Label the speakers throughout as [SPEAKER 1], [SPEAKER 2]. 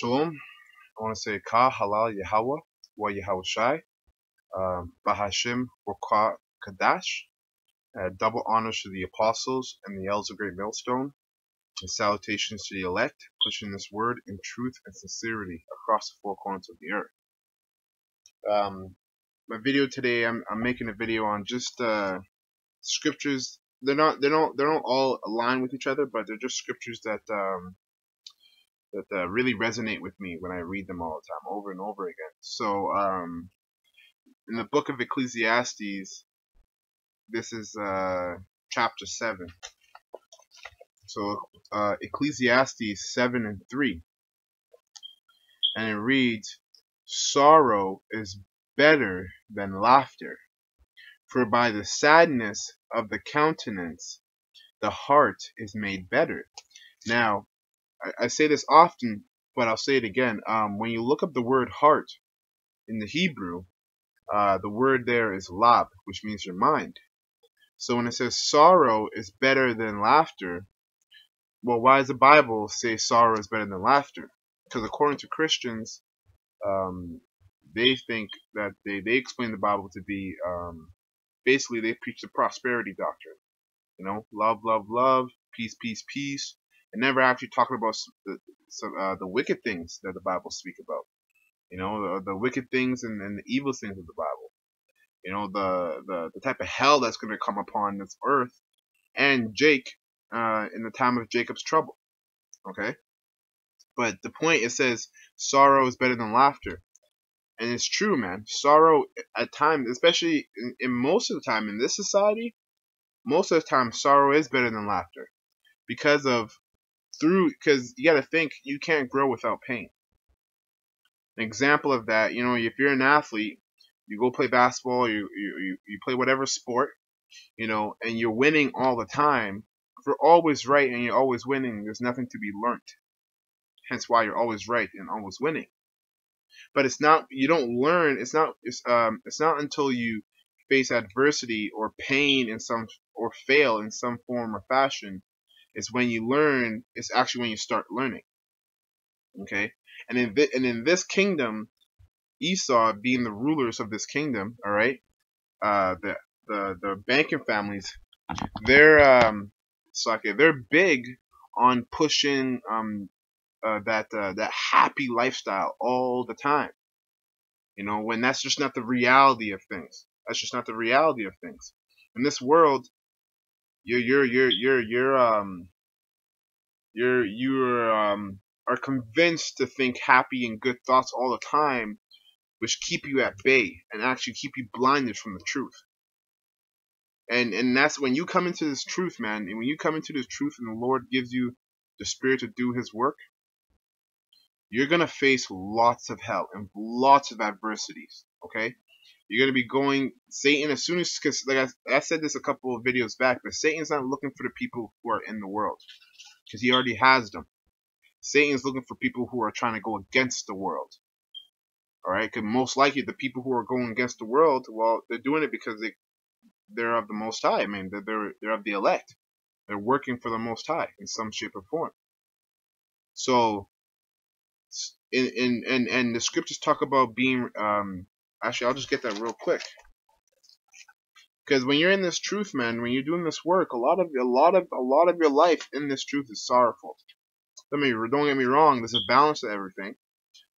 [SPEAKER 1] Shalom. I want to say Ka Halal Yahweh wa Yahweh Shai. Um, Bahashim Wakwa Kadash. Uh, double honors to the apostles and the elders of Great Millstone. And salutations to the elect, pushing this word in truth and sincerity across the four corners of the earth. Um, my video today, I'm, I'm making a video on just uh, scriptures. They're not they don't they don't all align with each other, but they're just scriptures that um, that uh, really resonate with me when I read them all the time, over and over again. So, um, in the book of Ecclesiastes, this is uh, chapter seven. So, uh, Ecclesiastes seven and three, and it reads, "Sorrow is better than laughter, for by the sadness of the countenance the heart is made better." Now, I, I say this often, but I'll say it again. Um, when you look up the word heart in the Hebrew, uh, the word there is lab, which means your mind. So when it says sorrow is better than laughter, well, why does the Bible say sorrow is better than laughter? Because according to Christians, um, they think that they, they explain the Bible to be um, basically they preach the prosperity doctrine. You know, love, love, love, peace, peace, peace, and never actually talking about the uh, the wicked things that the Bible speak about. You know, the, the wicked things and, and the evil things of the Bible. You know, the, the, the type of hell that's going to come upon this earth and Jake uh, in the time of Jacob's trouble. Okay? But the point it says sorrow is better than laughter. And it's true, man. Sorrow at times, especially in, in most of the time in this society, most of the time sorrow is better than laughter because of through because you got to think you can't grow without pain. An example of that, you know, if you're an athlete, you go play basketball, you you you play whatever sport, you know, and you're winning all the time. If you're always right and you're always winning, there's nothing to be learnt. Hence why you're always right and always winning. But it's not you don't learn. It's not it's um it's not until you face adversity or pain in some or fail in some form or fashion it's when you learn. It's actually when you start learning. Okay, and in th- and in this kingdom, Esau being the rulers of this kingdom, all right, uh, the the the banking families, they're um, okay, they're big on pushing um uh, that uh, that happy lifestyle all the time. You know, when that's just not the reality of things. That's just not the reality of things. In this world, you're you're you're you're you're um you're you're um are convinced to think happy and good thoughts all the time, which keep you at bay and actually keep you blinded from the truth. And and that's when you come into this truth, man. And when you come into this truth, and the Lord gives you the Spirit to do His work, you're gonna face lots of hell and lots of adversities. Okay, you're going to be going Satan as soon as because like I, I, said this a couple of videos back, but Satan's not looking for the people who are in the world because he already has them. Satan's looking for people who are trying to go against the world. All right, because most likely the people who are going against the world, well, they're doing it because they they're of the Most High. I mean, they're they're, they're of the elect. They're working for the Most High in some shape or form. So, in in and and the scriptures talk about being um Actually, I'll just get that real quick. Because when you're in this truth, man, when you're doing this work, a lot of a lot of a lot of your life in this truth is sorrowful. Let me don't get me wrong. There's a balance to everything,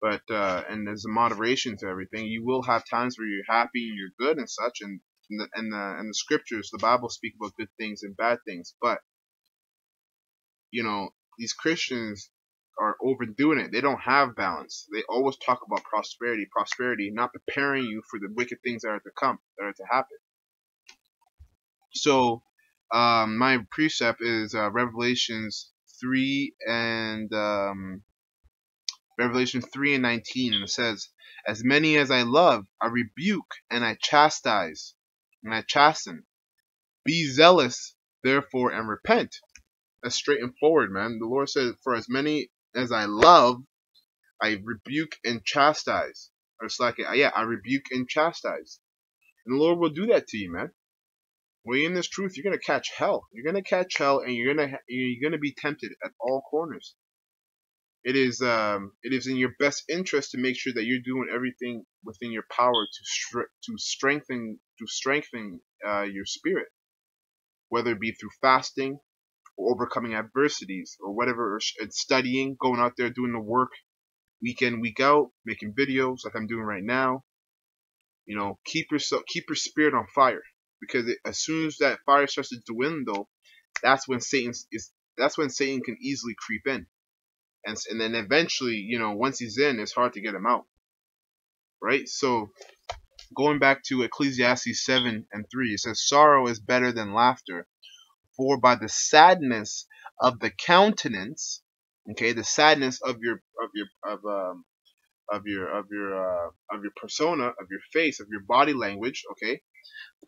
[SPEAKER 1] but uh, and there's a moderation to everything. You will have times where you're happy and you're good and such, and and the and the, and the scriptures, the Bible speak about good things and bad things. But you know, these Christians are overdoing it. They don't have balance. They always talk about prosperity, prosperity, not preparing you for the wicked things that are to come, that are to happen. So, um, my precept is uh, Revelations 3 and um, Revelation 3 and 19, and it says, As many as I love, I rebuke and I chastise and I chasten. Be zealous, therefore, and repent. That's straight and forward, man. The Lord said, For as many as I love, I rebuke and chastise. Or it's like, yeah, I rebuke and chastise. And the Lord will do that to you, man. When you're in this truth, you're gonna catch hell. You're gonna catch hell, and you're gonna you're gonna be tempted at all corners. it is um, it is in your best interest to make sure that you're doing everything within your power to str- to strengthen to strengthen uh, your spirit, whether it be through fasting, or overcoming adversities, or whatever, or studying, going out there doing the work, week in week out, making videos like I'm doing right now. You know, keep yourself keep your spirit on fire because it, as soon as that fire starts to dwindle, that's when Satan is that's when Satan can easily creep in and and then eventually, you know, once he's in, it's hard to get him out. Right? So going back to Ecclesiastes 7 and 3, it says, Sorrow is better than laughter, for by the sadness of the countenance, okay, the sadness of your of your of um of your of your uh, of your persona, of your face, of your body language, okay,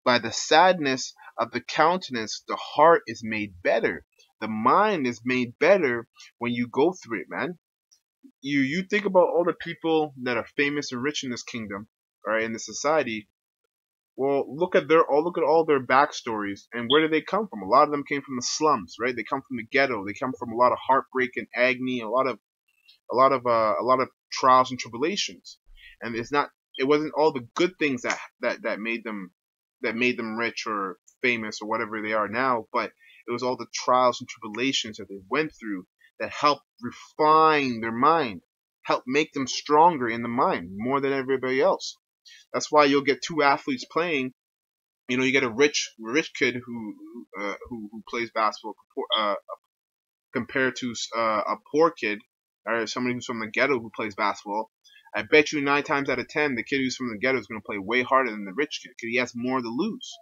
[SPEAKER 1] by the sadness of the countenance, the heart is made better. The mind is made better when you go through it, man. You you think about all the people that are famous and rich in this kingdom, all right, in this society. Well, look at their all look at all their backstories and where did they come from? A lot of them came from the slums, right? They come from the ghetto. They come from a lot of heartbreak and agony, a lot of a lot of uh, a lot of trials and tribulations. And it's not it wasn't all the good things that that that made them that made them rich or famous or whatever they are now, but it was all the trials and tribulations that they went through that helped refine their mind, help make them stronger in the mind more than everybody else. That's why you'll get two athletes playing. You know, you get a rich rich kid who uh, who, who plays basketball uh, compared to uh, a poor kid or somebody who's from the ghetto who plays basketball. I bet you nine times out of ten, the kid who's from the ghetto is going to play way harder than the rich kid because he has more to lose.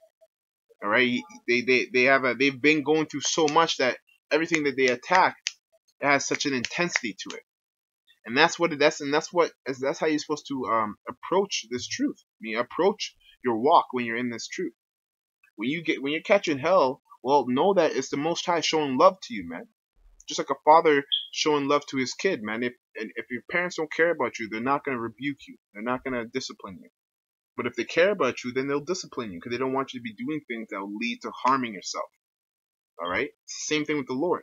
[SPEAKER 1] All right, they they they have a they've been going through so much that everything that they attack has such an intensity to it, and that's what that's and that's what that's how you're supposed to um, approach this truth. I mean, approach your walk when you're in this truth. When you get when you're catching hell, well, know that it's the Most High showing love to you, man. Just like a father showing love to his kid, man. If and if your parents don't care about you, they're not gonna rebuke you. They're not gonna discipline you. But if they care about you, then they'll discipline you because they don't want you to be doing things that will lead to harming yourself. All right? It's the same thing with the Lord.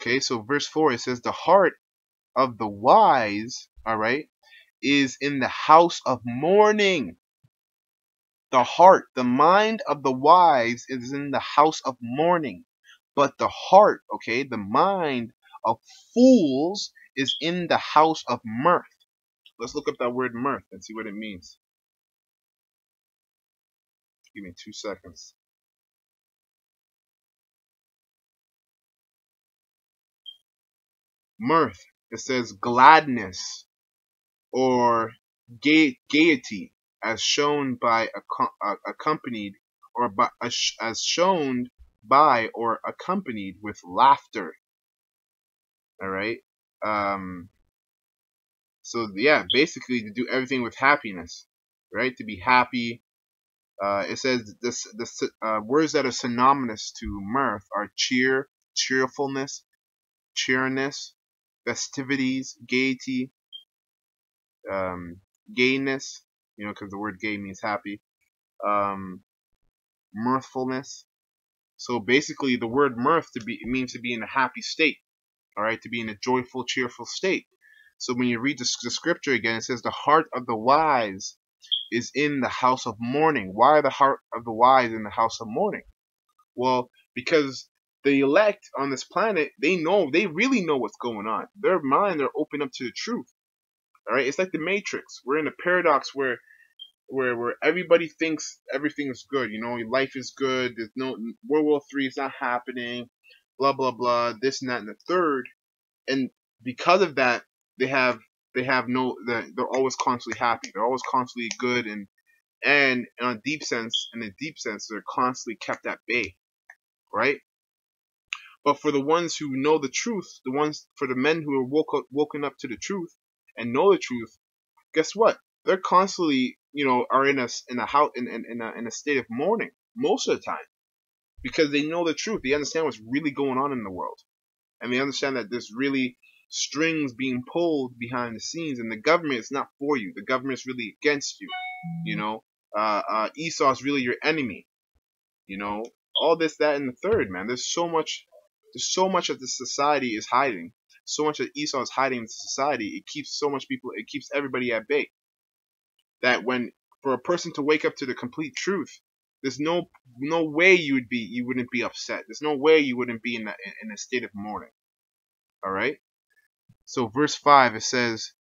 [SPEAKER 1] Okay, so verse 4 it says, The heart of the wise, all right, is in the house of mourning. The heart, the mind of the wise is in the house of mourning. But the heart, okay, the mind of fools is in the house of mirth. Let's look up that word mirth and see what it means. Give me two seconds. Mirth. It says gladness or gay, gaiety as shown by uh, accompanied or by, as shown by or accompanied with laughter. All right. Um, so yeah, basically to do everything with happiness, right? To be happy. Uh, it says this the uh, words that are synonymous to mirth are cheer, cheerfulness, cheeriness, festivities, gaiety, um, gayness. You know, because the word gay means happy. Um, mirthfulness. So basically, the word mirth to be means to be in a happy state. All right, to be in a joyful, cheerful state. So when you read the, the scripture again, it says, The heart of the wise is in the house of mourning. Why the heart of the wise in the house of mourning? Well, because the elect on this planet, they know, they really know what's going on. Their mind, they're open up to the truth. All right, it's like the Matrix. We're in a paradox where, where, where everybody thinks everything is good. You know, life is good. There's no World War Three is not happening. Blah blah blah. This and that and the third. And because of that, they have they have no they're, they're always constantly happy. They're always constantly good and and in a deep sense, in a deep sense, they're constantly kept at bay, right? But for the ones who know the truth, the ones for the men who are woke up, woken up to the truth and know the truth, guess what? They're constantly, you know, are in a in a house in in, in, a, in a state of mourning most of the time because they know the truth. They understand what's really going on in the world, and they understand that there's really strings being pulled behind the scenes, and the government is not for you. The government is really against you. You know, uh, uh, Esau is really your enemy. You know, all this, that, and the third, man. There's so much, there's so much that the society is hiding. so much that Esau is hiding in society, it keeps so much people, it keeps everybody at bay. That when for a person to wake up to the complete truth, there's no no way you would be you wouldn't be upset. There's no way you wouldn't be in that in a state of mourning. All right. So verse five it says,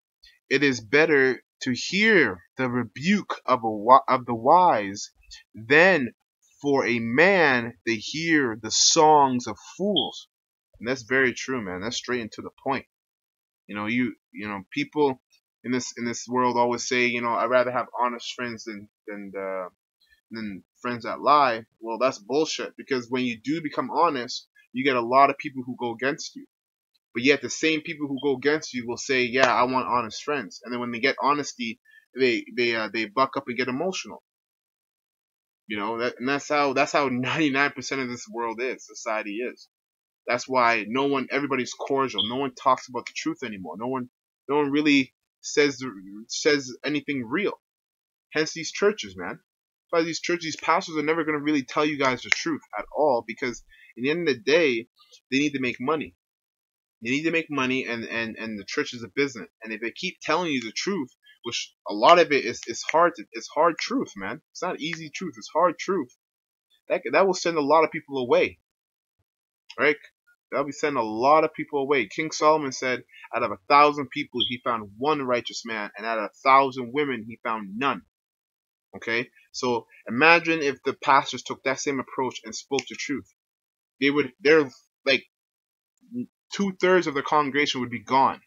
[SPEAKER 1] "It is better to hear the rebuke of a of the wise than for a man to hear the songs of fools." And that's very true, man. That's straight into the point. You know, you you know people in this in this world always say, you know, I'd rather have honest friends than than uh, than friends that lie. Well, that's bullshit because when you do become honest, you get a lot of people who go against you. But yet the same people who go against you will say, "Yeah, I want honest friends," and then when they get honesty, they they uh, they buck up and get emotional. You know, that, and that's how that's how 99% of this world is, society is. That's why no one, everybody's cordial. No one talks about the truth anymore. No one, no one really says says anything real. Hence these churches, man. By these churches, these pastors are never going to really tell you guys the truth at all because in the end of the day, they need to make money. They need to make money, and and and the church is a business. And if they keep telling you the truth, which a lot of it is is hard to, it's hard truth, man. It's not easy truth. It's hard truth. That that will send a lot of people away. Right? That'll be sending a lot of people away. King Solomon said, out of a thousand people, he found one righteous man, and out of a thousand women, he found none. Okay? So imagine if the pastors took that same approach and spoke the truth. They would, they're like, two thirds of the congregation would be gone.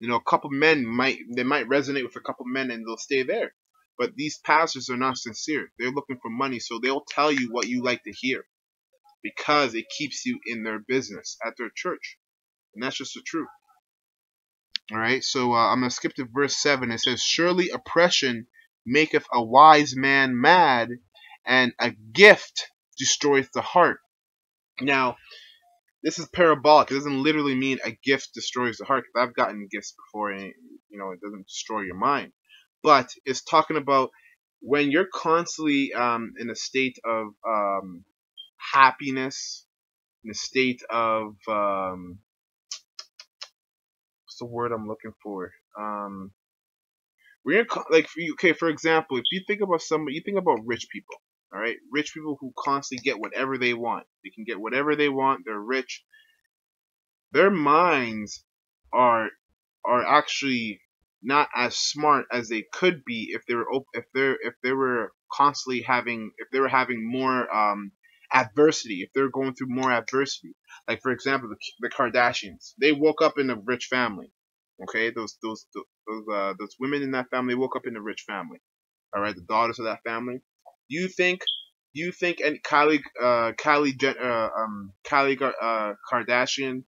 [SPEAKER 1] You know, a couple men might, they might resonate with a couple men and they'll stay there. But these pastors are not sincere. They're looking for money, so they'll tell you what you like to hear because it keeps you in their business at their church. And that's just the truth. All right, so uh, I'm going to skip to verse 7. It says, Surely oppression maketh a wise man mad, and a gift destroyeth the heart. Now, this is parabolic. It doesn't literally mean a gift destroys the heart, I've gotten gifts before, and you know, it doesn't destroy your mind. But it's talking about when you're constantly um, in a state of um, happiness, in a state of um, what's the word I'm looking for? Um, we're like okay, for example, if you think about somebody, you think about rich people, all right, rich people who constantly get whatever they want. They can get whatever they want. They're rich. Their minds are are actually not as smart as they could be if they were if they're if they were constantly having if they were having more um adversity, if they're going through more adversity. Like for example, the, the Kardashians, they woke up in a rich family. Okay, those those those uh, those women in that family woke up in a rich family. All right, the daughters of that family. You think you think and Kylie uh, Kylie uh, um Kylie uh, Kardashian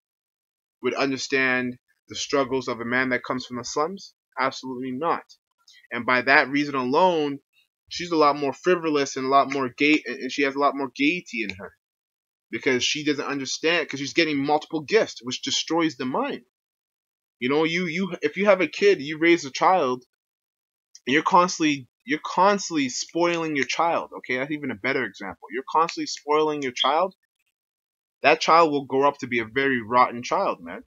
[SPEAKER 1] would understand the struggles of a man that comes from the slums? Absolutely not. And by that reason alone, she's a lot more frivolous and a lot more gay, and she has a lot more gaiety in her because she doesn't understand because she's getting multiple gifts, which destroys the mind. You know, you you if you have a kid, you raise a child, and you're constantly you're constantly spoiling your child. Okay, that's even a better example. You're constantly spoiling your child. That child will grow up to be a very rotten child, man.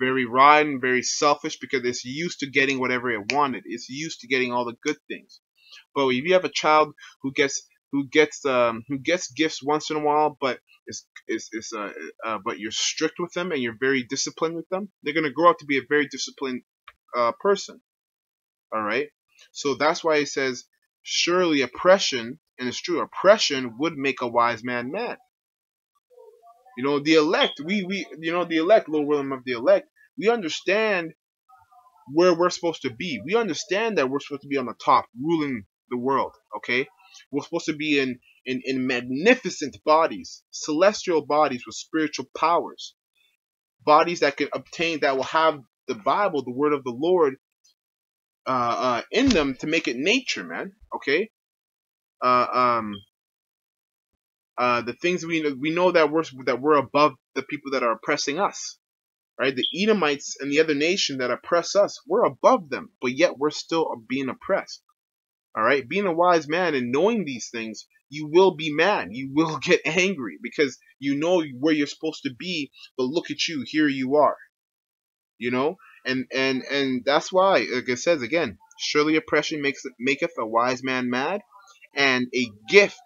[SPEAKER 1] Very rotten, very selfish because it's used to getting whatever it wanted. It's used to getting all the good things. But if you have a child who gets who gets um who gets gifts once in a while, but is is is uh, uh but you're strict with them and you're very disciplined with them, they're gonna grow up to be a very disciplined uh person. All right. So that's why it says surely oppression, and it's true, oppression would make a wise man mad. You know, the elect, we we you know the elect, Lord William of the elect, we understand where we're supposed to be. We understand that we're supposed to be on the top, ruling the world, okay? We're supposed to be in, in, in magnificent bodies, celestial bodies with spiritual powers, bodies that can obtain, that will have the Bible, the word of the Lord, uh, uh, in them to make it nature, man, okay? Uh, um, uh, the things we know, we know that we're that we're above the people that are oppressing us, right? The Edomites and the other nation that oppress us, we're above them, but yet we're still being oppressed. All right, being a wise man and knowing these things, you will be mad. You will get angry because you know where you're supposed to be, but look at you, here you are. You know, and and and that's why, like it says again, surely oppression makes maketh a wise man mad, and a gift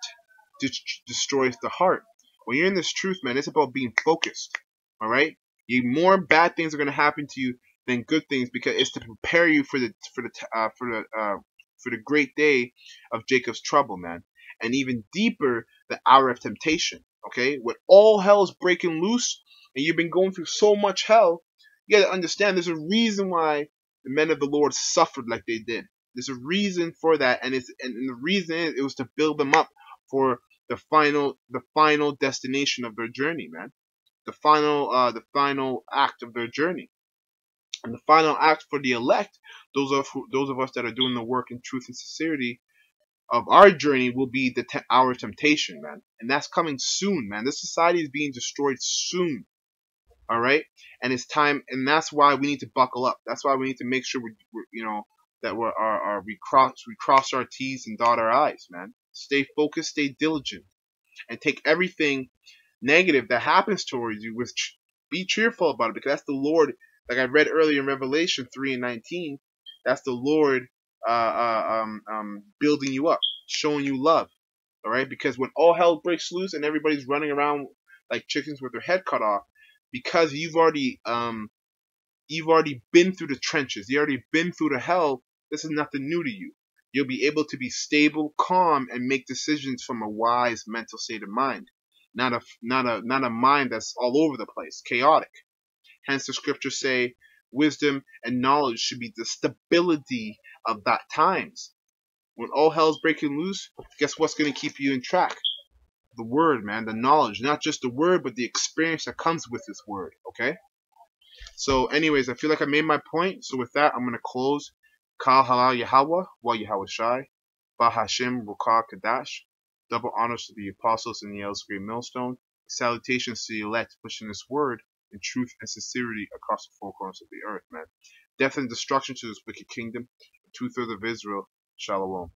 [SPEAKER 1] destroys the heart. When you're in this truth, man, it's about being focused. All right, you more bad things are gonna happen to you than good things because it's to prepare you for the for the uh, for the uh, for the great day of Jacob's trouble, man, and even deeper the hour of temptation. Okay, when all hell's breaking loose and you've been going through so much hell, you got to understand there's a reason why the men of the Lord suffered like they did. There's a reason for that, and it's and the reason is it was to build them up for the final the final destination of their journey, man. The final uh the final act of their journey. And the final act for the elect, those of who, those of us that are doing the work in truth and sincerity of our journey will be the te- our temptation, man. And that's coming soon, man. This society is being destroyed soon. All right, and it's time, and that's why we need to buckle up. That's why we need to make sure we, are you know, that we're are, are we cross we cross our T's and dot our I's, man. Stay focused, stay diligent, and take everything negative that happens towards you with be cheerful about it because that's the Lord. Like I read earlier in Revelation three and nineteen, that's the Lord uh, uh, um, um, building you up, showing you love. All right, because when all hell breaks loose and everybody's running around like chickens with their head cut off, because you've already um you've already been through the trenches, You've already been through the hell. This is nothing new to you. You'll be able to be stable, calm, and make decisions from a wise mental state of mind, not a not a not a mind that's all over the place, chaotic. Hence, the scriptures say, wisdom and knowledge should be the stability of that times. When all hell's breaking loose, guess what's going to keep you in track? The word, man, the knowledge, not just the word, but the experience that comes with this word, okay? So, anyways, I feel like I made my point. So, with that, I'm going to close. Kal Halal Yahweh, Wa Yahweh Shai, Ba Hashem Rukah Kadash. Double honors to the apostles and the El's Great Millstone. Salutations to the elect pushing this word in truth and sincerity across the four corners of the earth, man. Death and destruction to this wicked kingdom. Two thirds of Israel. Shalom.